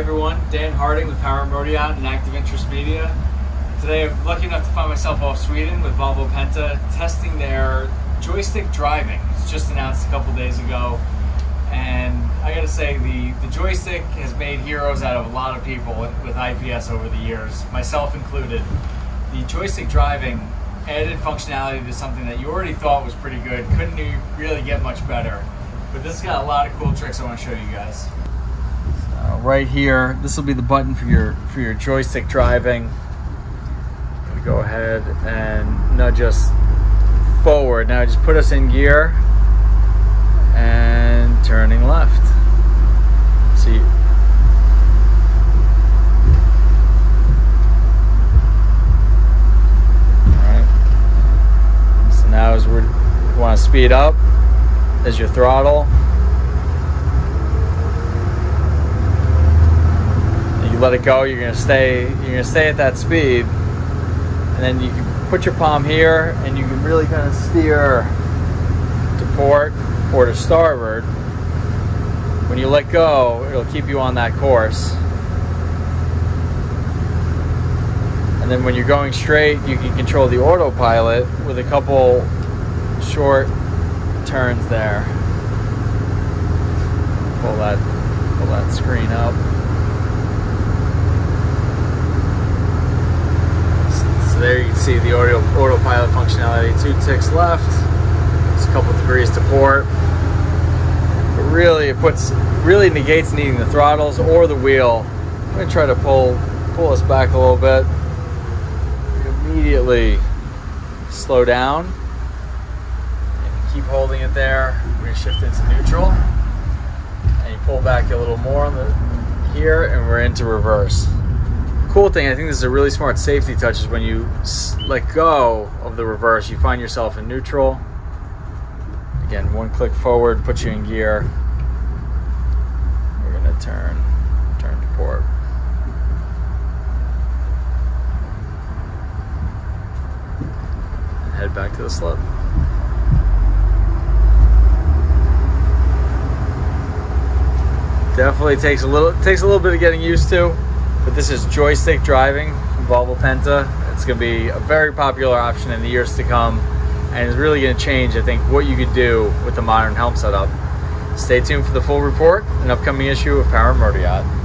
Dan Harding with Power Yacht and Active Interest Media. Today I'm lucky enough to find myself off Sweden with Volvo Penta testing their joystick driving. It's just announced a couple days ago. And I gotta say, the, the joystick has made heroes out of a lot of people with, with IPS over the years, myself included. The joystick driving added functionality to something that you already thought was pretty good. Couldn't really get much better. But this has got a lot of cool tricks I want to show you guys. So right here, this will be the button for your for your joystick driving. Go ahead and nudge us forward. Now just put us in gear and turning left. See. So now as we want to speed up, as your throttle. Let it go, you're gonna stay you're gonna stay at that speed. And then you can put your palm here and you can really kind of steer to port or to starboard. When you let go, it'll keep you on that course. And then when you're going straight, you can control the autopilot with a couple short turns there. Pull that pull that screen up. So there you can see the auto autopilot functionality. Two ticks left. It's a couple degrees to port. But really it puts really negates needing the throttles or the wheel. I'm gonna try to pull pull us back a little bit. Immediately slow down keep holding it there. We're gonna shift into neutral. And you pull back a little more on the here and we're into reverse. Cool thing, I think this is a really smart safety touch is when you let go of the reverse, you find yourself in neutral. Again, one click forward puts you in gear. We're gonna turn, turn to port. And head back to the slip. Definitely takes a little takes a little bit of getting used to, but this is joystick driving from Volvo Penta. It's going to be a very popular option in the years to come, and it's really going to change, I think, what you could do with the modern helm setup. Stay tuned for the full report, an upcoming issue of Power Motor Yacht.